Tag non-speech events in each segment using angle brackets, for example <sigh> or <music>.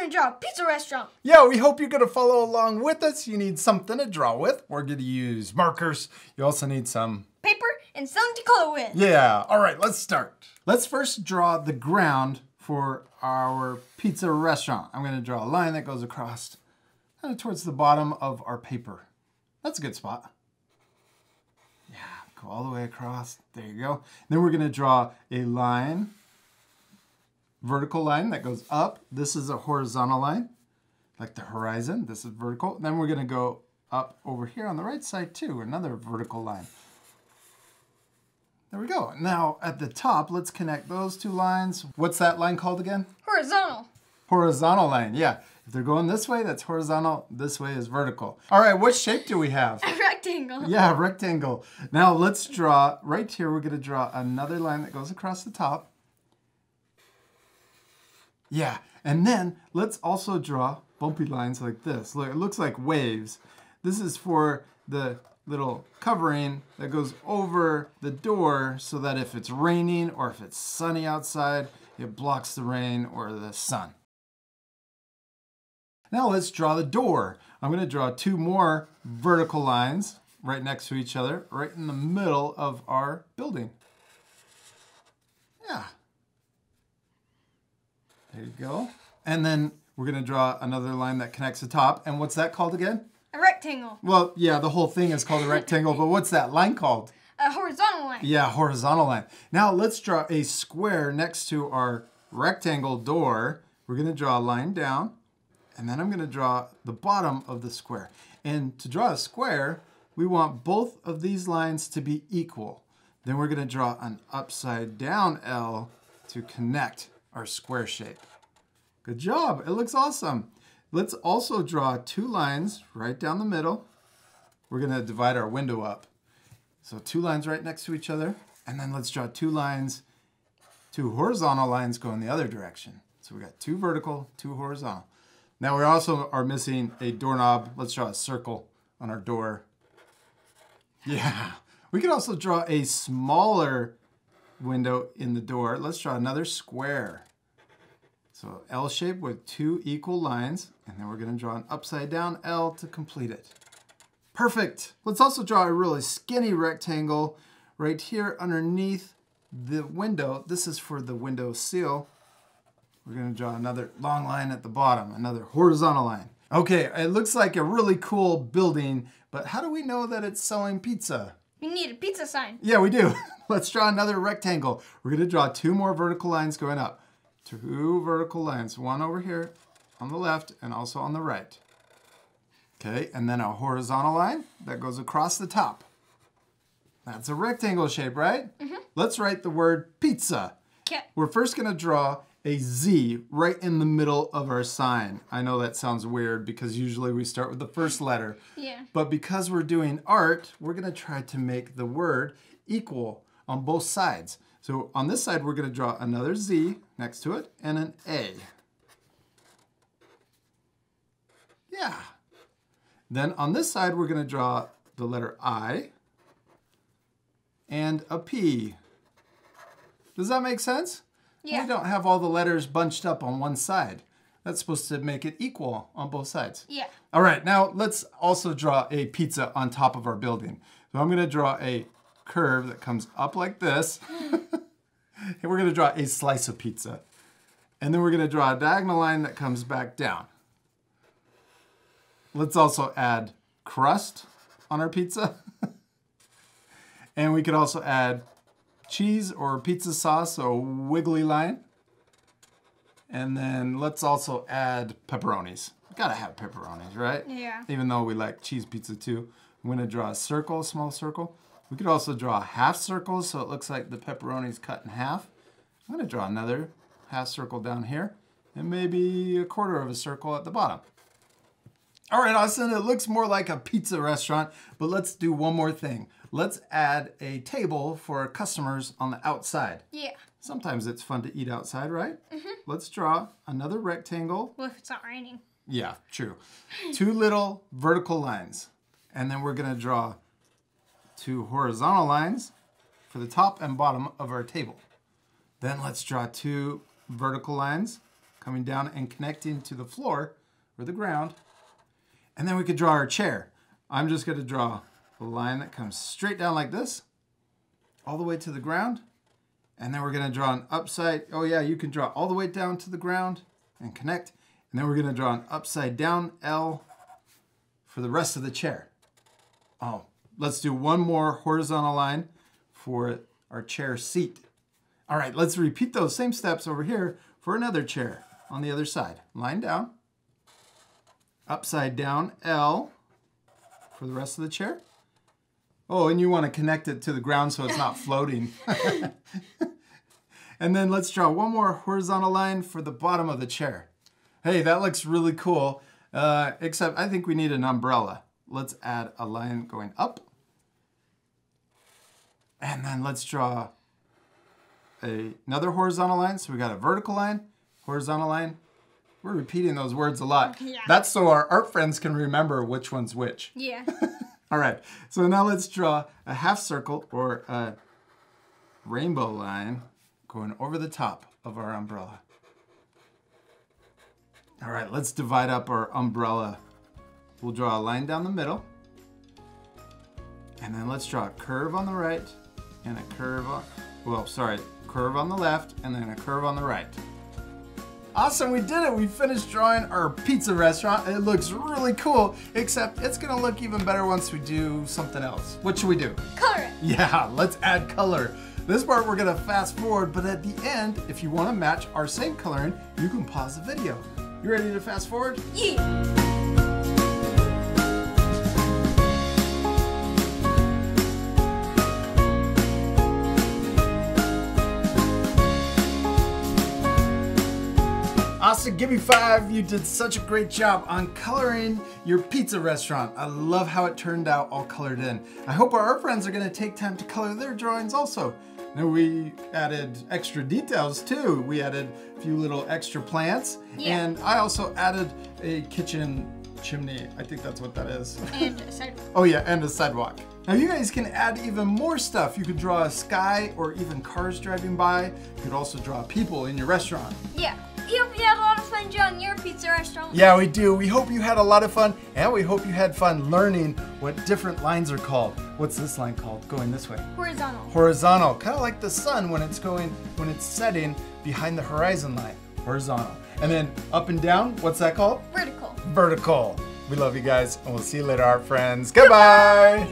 and draw a pizza restaurant. Yeah, we hope you're going to follow along with us. You need something to draw with. We're going to use markers. You also need some Paper and something to color with. Yeah, all right, let's start. Let's first draw the ground for our pizza restaurant. I'm gonna draw a line that goes across kind of towards the bottom of our paper. That's a good spot. Yeah, go all the way across. There you go. Then we're gonna draw a line, vertical line that goes up. This is a horizontal line, like the horizon. This is vertical. Then we're gonna go up over here on the right side too, another vertical line. There we go. Now at the top, let's connect those two lines. What's that line called again? Horizontal. Horizontal line, yeah. If they're going this way, that's horizontal. This way is vertical. All right, what shape do we have? <laughs> A rectangle. Yeah, rectangle. Now let's draw, right here, we're gonna draw another line that goes across the top. Yeah, and then let's also draw bumpy lines like this. Look, it looks like waves. This is for the little covering that goes over the door so that if it's raining or if it's sunny outside, it blocks the rain or the sun. Now let's draw the door. I'm going to draw two more vertical lines right next to each other, right in the middle of our building. Yeah. There you go. And then we're going to draw another line that connects the top. And what's that called again? A rectangle. Well, yeah, the whole thing is called a rectangle, but what's that line called? A horizontal line. Yeah, horizontal line. Now let's draw a square next to our rectangle door. We're going to draw a line down, and then I'm going to draw the bottom of the square. And to draw a square, we want both of these lines to be equal. Then we're going to draw an upside down L to connect our square shape. Good job. It looks awesome. Let's also draw two lines right down the middle. We're going to divide our window up. So two lines right next to each other. And then let's draw two lines, two horizontal lines going the other direction. So we got two vertical, two horizontal. Now we also are missing a doorknob. Let's draw a circle on our door. <laughs> Yeah. We could also draw a smaller window in the door. Let's draw another square. So L shape with two equal lines, and then we're gonna draw an upside down L to complete it. Perfect. Let's also draw a really skinny rectangle right here underneath the window. This is for the window seal. We're gonna draw another long line at the bottom, another horizontal line. Okay, it looks like a really cool building, but how do we know that it's selling pizza? We need a pizza sign. Yeah, we do. <laughs> Let's draw another rectangle. We're gonna draw two more vertical lines going up. Two vertical lines, one over here on the left and also on the right. Okay, and then a horizontal line that goes across the top. That's a rectangle shape, right? Mm -hmm. Let's write the word pizza. Okay. We're first gonna draw a Z right in the middle of our sign. I know that sounds weird because usually we start with the first letter. <laughs> Yeah. But because we're doing art, we're gonna try to make the word equal on both sides. So on this side, we're gonna draw another Z next to it and an A. Yeah. Then on this side, we're gonna draw the letter I and a P. Does that make sense? Yeah. We don't have all the letters bunched up on one side. That's supposed to make it equal on both sides. Yeah. All right, now let's also draw a pizza on top of our building. So I'm gonna draw a curve that comes up like this. <laughs> <laughs> and we're gonna draw a slice of pizza. And then we're gonna draw a diagonal line that comes back down. Let's also add crust on our pizza. <laughs> and we could also add cheese or pizza sauce, so wiggly line. And then let's also add pepperonis. Gotta have pepperonis, right? Yeah. Even though we like cheese pizza too. I'm gonna draw a circle, a small circle. We could also draw half circles so it looks like the pepperoni's cut in half. I'm gonna draw another half circle down here and maybe a quarter of a circle at the bottom. All right, Austin, it looks more like a pizza restaurant, but let's do one more thing. Let's add a table for customers on the outside. Yeah. Sometimes it's fun to eat outside, right? Mm -hmm. Let's draw another rectangle. Well, if it's not raining. Yeah, true. two little vertical lines. And then we're gonna draw two horizontal lines for the top and bottom of our table. Then let's draw two vertical lines coming down and connecting to the floor or the ground. And then we could draw our chair. I'm just going to draw a line that comes straight down like this, all the way to the ground. And then we're going to draw an upside. Oh yeah, you can draw all the way down to the ground and connect. And then we're going to draw an upside down L for the rest of the chair. Oh, let's do one more horizontal line for our chair seat. All right, let's repeat those same steps over here for another chair on the other side. Line down, upside down L for the rest of the chair. Oh, and you want to connect it to the ground so it's not <laughs> floating. <laughs> and then let's draw one more horizontal line for the bottom of the chair. Hey, that looks really cool, uh, except I think we need an umbrella. Let's add a line going up. And then let's draw a, another horizontal line. So we got a vertical line, horizontal line. We're repeating those words a lot. <laughs> Yeah. That's so our art friends can remember which one's which. Yeah. <laughs> All right, so now let's draw a half circle or a rainbow line going over the top of our umbrella. All right, let's divide up our umbrella. We'll draw a line down the middle. And then let's draw a curve on the right and a curve on, well, sorry, curve on the left and then a curve on the right. Awesome, we did it. We finished drawing our pizza restaurant. It looks really cool, except it's gonna look even better once we do something else. What should we do? Color. Yeah, <laughs> let's add color. This part we're gonna fast forward, but at the end, if you wanna match our same coloring, you can pause the video. You ready to fast forward? Yeah. Austin, give me five. You did such a great job on coloring your pizza restaurant. I love how it turned out all colored in. I hope our friends are gonna take time to color their drawings also. Now we added extra details too. We added a few little extra plants. Yeah. And I also added a kitchen chimney. I think that's what that is. <laughs> And a sidewalk. Oh yeah, and a sidewalk. Now you guys can add even more stuff. You could draw a sky or even cars driving by. You could also draw people in your restaurant. Yeah. You hope you had a lot of fun drawing your pizza restaurant. Yeah, we do. We hope you had a lot of fun, and we hope you had fun learning what different lines are called. What's this line called? Going this way. Horizontal. Horizontal, kind of like the sun when it's going, when it's setting behind the horizon line. Horizontal. And then up and down, what's that called? Vertical. Vertical. We love you guys, and we'll see you later, our friends. Goodbye.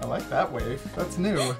I like that wave. That's new.